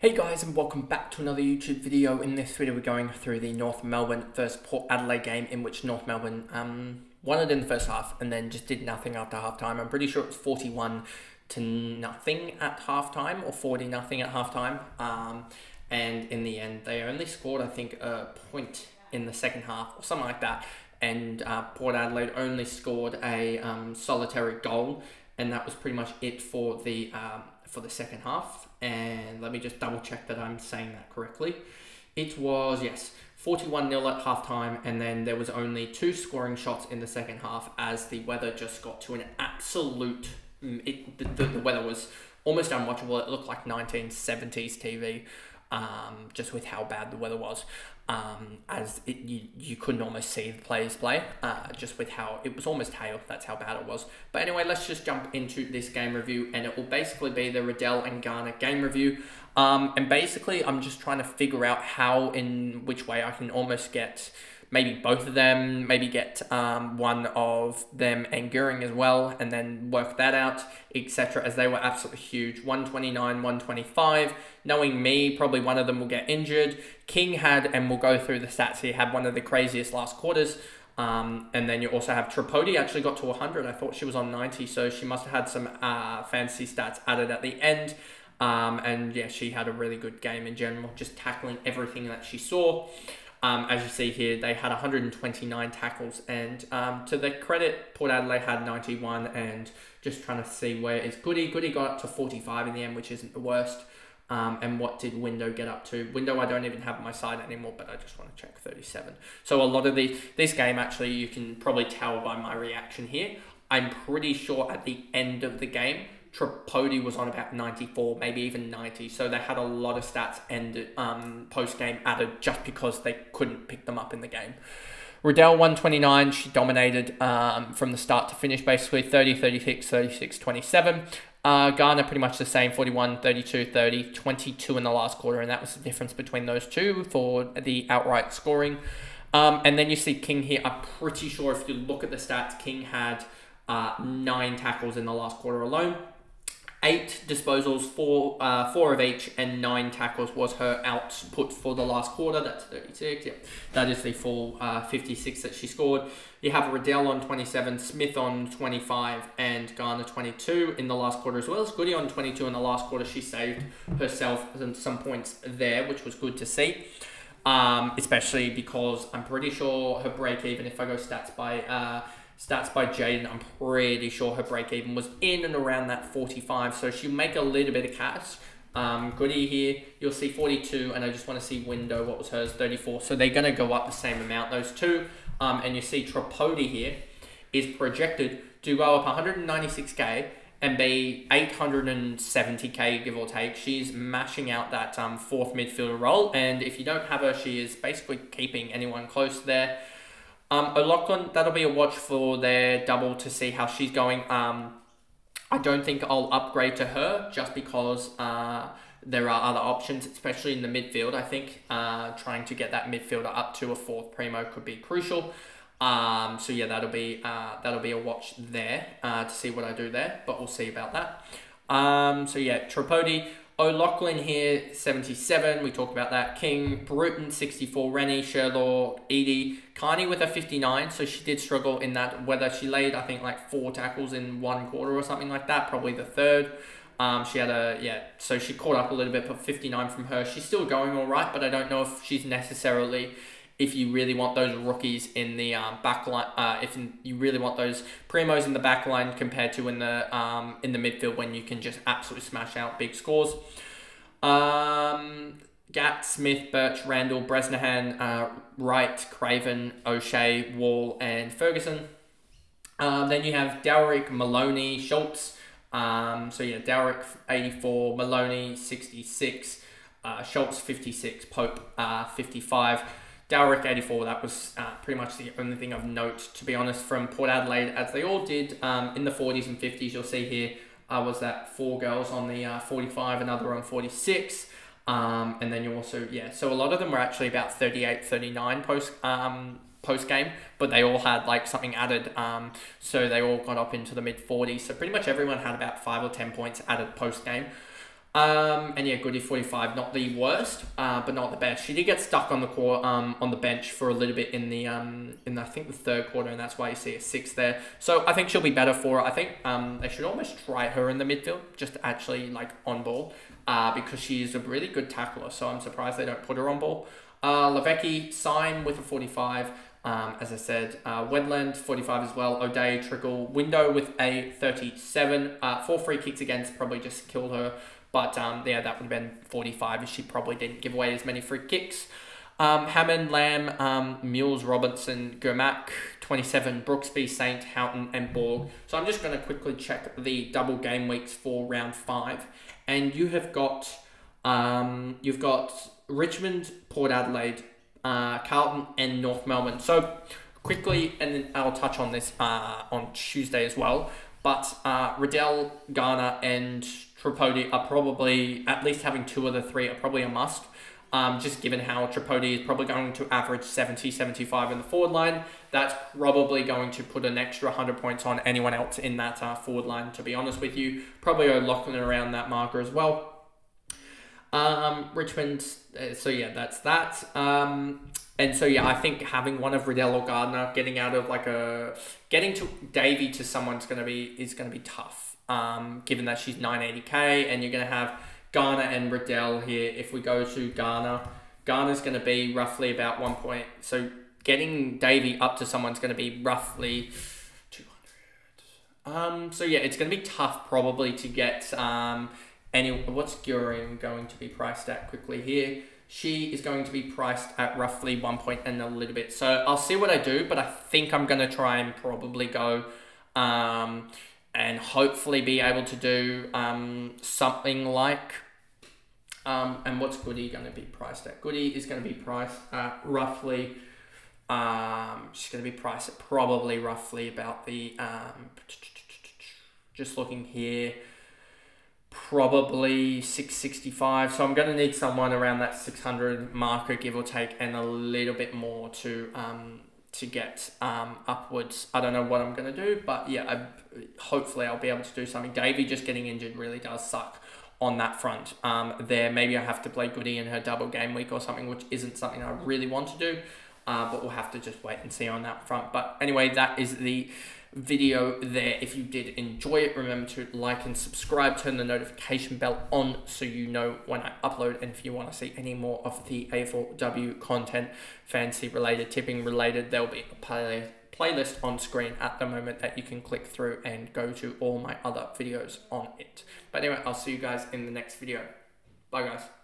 Hey guys and welcome back to another YouTube video. In this video we're going through the North Melbourne versus Port Adelaide game in which North Melbourne um, won it in the first half and then just did nothing after halftime. I'm pretty sure it was 41 to nothing at halftime or 40 nothing at halftime. Um, and in the end they only scored I think a point in the second half or something like that. And uh, Port Adelaide only scored a um, solitary goal and that was pretty much it for the um, for the second half. And let me just double check that I'm saying that correctly. It was yes, 41 0 at halftime, and then there was only two scoring shots in the second half as the weather just got to an absolute. Mm, it, the, the weather was almost unwatchable. It looked like 1970s TV um, just with how bad the weather was. Um, as it, you, you couldn't almost see the players play, uh, just with how it was almost hail. That's how bad it was. But anyway, let's just jump into this game review, and it will basically be the Riddell and Garner game review. Um, and basically, I'm just trying to figure out how, in which way I can almost get maybe both of them, maybe get um, one of them and Goering as well, and then work that out, etc. As they were absolutely huge. 129, 125. Knowing me, probably one of them will get injured. King had, and we'll go through the stats He had one of the craziest last quarters. Um, and then you also have Tripodi actually got to 100. I thought she was on 90, so she must have had some uh, fancy stats added at the end. Um, and yeah, she had a really good game in general, just tackling everything that she saw. Um, as you see here, they had 129 tackles, and um, to their credit, Port Adelaide had 91, and just trying to see where is Goody. Goody got up to 45 in the end, which isn't the worst. Um, and what did Window get up to? Window I don't even have my side anymore, but I just want to check 37. So a lot of the this game actually you can probably tell by my reaction here. I'm pretty sure at the end of the game Tripodi was on about 94, maybe even 90. So they had a lot of stats and um, post game added just because they couldn't pick them up in the game. Riddell 129, she dominated um, from the start to finish, basically 30, 36, 36, 27. Uh, Garner pretty much the same 41, 32, 30, 22 in the last quarter, and that was the difference between those two for the outright scoring. Um, and then you see King here. I'm pretty sure if you look at the stats, King had uh, nine tackles in the last quarter alone eight disposals, four uh, four of each, and nine tackles was her output for the last quarter. That's 36. Yeah, that is the full uh, 56 that she scored. You have Riddell on 27, Smith on 25, and Garner 22 in the last quarter as well as Goody on 22 in the last quarter. She saved herself some points there, which was good to see. Um, especially because I'm pretty sure her break even, if I go stats by uh, stats by Jaden, I'm pretty sure her break even was in and around that 45. So she'll make a little bit of cash. Um, Goody here, you'll see 42, and I just want to see Window, what was hers, 34. So they're going to go up the same amount, those two. Um, and you see Tripodi here is projected to go up 196k and be 870k give or take. She's mashing out that um, fourth midfielder role, and if you don't have her, she is basically keeping anyone close there. Um, O'Loughlin, that'll be a watch for their double to see how she's going. Um, I don't think I'll upgrade to her just because uh, there are other options, especially in the midfield. I think uh, trying to get that midfielder up to a fourth primo could be crucial. Um, so yeah, that'll be uh, that'll be a watch there uh, to see what I do there, but we'll see about that. Um, so yeah, Tripodi. O'Loughlin here, 77. We talked about that. King, Bruton, 64. Rennie, Shierlaw, Eddey. Kearney with a 59. So she did struggle in that. Whether she laid, I think, like four tackles in one quarter or something like that. Probably the third. Um, she had a, yeah, so she caught up a little bit, but 59 from her. She's still going all right, but I don't know if she's necessarily if you really want those rookies in the um, back line, uh, if you really want those primos in the back line compared to in the um, in the midfield when you can just absolutely smash out big scores. Um, Gatt, Smith, Birch, Randall, Bresnahan, uh, Wright, Craven, O'Shea, Wall, and Ferguson. Um, then you have Dowrick, Maloney, Schultz. Um, so yeah, Dowrick 84, Maloney 66, uh, Schultz 56, Pope uh, 55. Dowrick 84, that was uh, pretty much the only thing of note, to be honest, from Port Adelaide, as they all did um, in the 40s and 50s. You'll see here uh, was that four girls on the uh, 45, another on 46. Um, and then you also, yeah, so a lot of them were actually about 38, 39 post, um, post game, but they all had like something added. Um, so they all got up into the mid 40s. So pretty much everyone had about five or 10 points added post game. Um, and yeah, Goody 45, not the worst, uh, but not the best. She did get stuck on the court, um, on the bench for a little bit in the um, in the, I think the third quarter, and that's why you see a six there. So I think she'll be better for it. I think um, they should almost try her in the midfield, just actually like on ball, uh, because she is a really good tackler. So I'm surprised they don't put her on ball. Uh, Levicki, sign with a 45. Um, as I said, uh, Wedland 45 as well. O'Dea, Trickle, Window with a 37. Uh, four free kicks against probably just killed her. But um, yeah, that would have been 45 as she probably didn't give away as many free kicks. Um, Hammond, Lamb, um, Mules, Robinson, Germack, 27, Brooksby, Saint, Houghton, and Borg. So I'm just going to quickly check the double game weeks for round five. And you have got um, you've got Richmond, Port Adelaide, uh, Carlton, and North Melbourne. So quickly, and then I'll touch on this uh, on Tuesday as well. But uh, Riddell, Garner, and Tripodi are probably, at least having two of the three, are probably a must. Um, just given how Tripodi is probably going to average 70, 75 in the forward line, that's probably going to put an extra 100 points on anyone else in that uh, forward line, to be honest with you. Probably locking around that marker as well. Um, Richmond, uh, so yeah, that's that. Um, and so yeah, I think having one of Riddell or Garner getting out of like a getting to Davy to someone's gonna be is gonna be tough. Um, given that she's 980k and you're gonna have Garner and Riddell here. If we go to Garner, Garner's gonna be roughly about one point. So getting Davy up to someone's gonna be roughly 200. Um, so yeah, it's gonna be tough probably to get um any. What's Gurin going to be priced at quickly here? she is going to be priced at roughly one point and a little bit. So I'll see what I do, but I think I'm going to try and probably go um, and hopefully be able to do um, something like. Um, and what's Goody going to be priced at? Goody is going to be priced at roughly. Um, she's going to be priced at probably roughly about the. Um, just looking here probably 665 so i'm going to need someone around that 600 marker give or take and a little bit more to um to get um upwards. I don't know what i'm going to do but yeah I, hopefully i'll be able to do something. Davey just getting injured really does suck on that front. Um there maybe i have to play goody in her double game week or something which isn't something i really want to do uh, but we'll have to just wait and see on that front but anyway that is the video there. If you did enjoy it, remember to like and subscribe, turn the notification bell on so you know when I upload. And if you want to see any more of the AFLW content, fancy related, tipping related, there'll be a play playlist on screen at the moment that you can click through and go to all my other videos on it. But anyway, I'll see you guys in the next video. Bye guys.